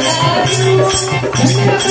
जाए